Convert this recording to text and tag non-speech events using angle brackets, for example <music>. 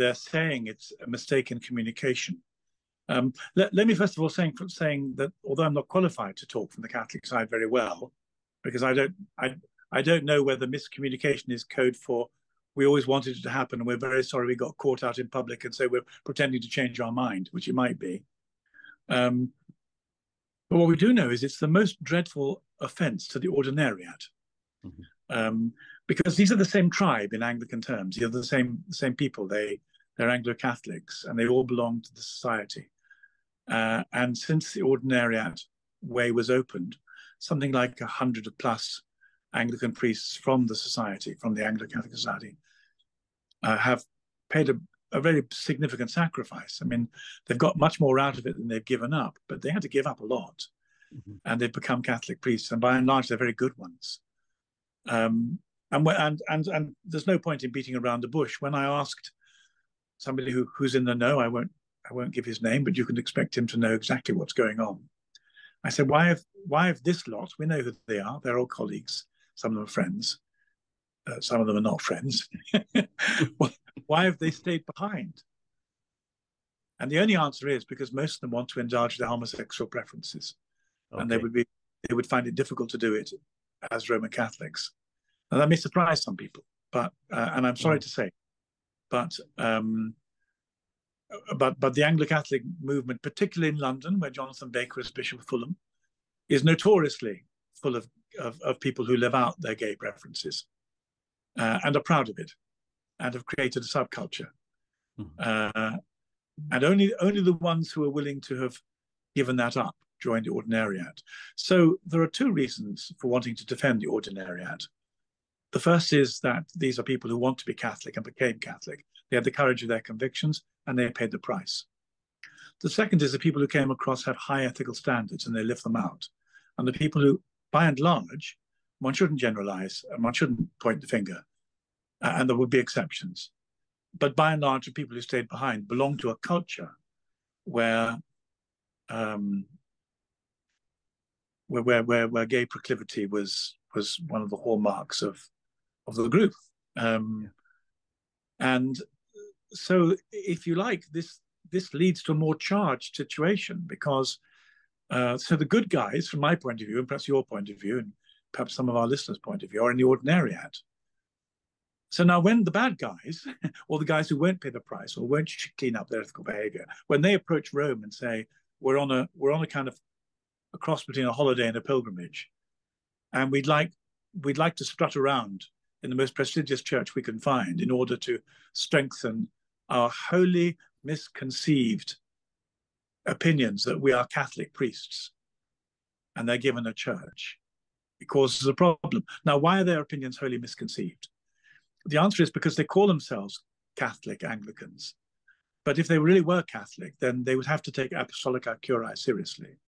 they're saying it's a mistake in communication. Um, let, let, me first of all saying saying that although I'm not qualified to talk from the Catholic side very well, because I don't I I don't know whether miscommunication is code for we always wanted it to happen and we're very sorry we got caught out in public and so we're pretending to change our mind, which it might be. Um, but what we do know is it's the most dreadful offence to the ordinariate. Mm-hmm. Um, because these are the same tribe in Anglican terms. They're the same the same people. They they're Anglo Catholics and they all belong to the society. Uh, and since the ordinariate way was opened, something like a hundred plus Anglican priests from the society, from the Anglo Catholic Society, uh, have paid a, a, very significant sacrifice. I mean, they've got much more out of it than they've given up, but they had to give up a lot. Mm-hmm. And they've become Catholic priests, and by and large, they're very good ones. Um, and, and and and there's no point in beating around the bush. When I asked somebody who, who's in the know, I won't I won't give his name, but you can expect him to know exactly what's going on. I said, why have why have this lot? We know who they are. They're all colleagues. Some of them are friends. Uh, some of them are not friends. <laughs> why have they stayed behind? And the only answer is because most of them want to indulge their homosexual preferences, okay. and they would be they would find it difficult to do it as Roman Catholics. And that may surprise some people, but uh, and I'm sorry mm. to say, but um, but but the Anglo-Catholic movement, particularly in London, where Jonathan Baker is Bishop of Fulham, is notoriously full of of, of people who live out their gay preferences uh, and are proud of it, and have created a subculture. Mm-hmm. Uh, and only only the ones who are willing to have given that up joined the ordinariate. So there are two reasons for wanting to defend the ordinariate. The first is that these are people who want to be Catholic and became Catholic. They had the courage of their convictions and they paid the price. The second is the people who came across have high ethical standards and they live them out. And the people who, by and large, one shouldn't generalize and one shouldn't point the finger, and there would be exceptions. But by and large, the people who stayed behind belong to a culture where um, where, where where where gay proclivity was was one of the hallmarks of of the group. Um, and so, if you like, this this leads to a more charged situation because uh, so the good guys, from my point of view, and perhaps your point of view, and perhaps some of our listeners' point of view, are in the ordinariate. So now, when the bad guys, <laughs> or the guys who won't pay the price or won't clean up their ethical behavior, when they approach Rome and say, "We're on a we're on a kind of a cross between a holiday and a pilgrimage, and we'd like we'd like to strut around in the most prestigious church we can find in order to strengthen our wholly misconceived opinions that we are Catholic priests and they're given a church. It causes a problem. Now, why are their opinions wholly misconceived? The answer is because they call themselves Catholic Anglicans. But if they really were Catholic, then they would have to take Apostolicae Curae seriously.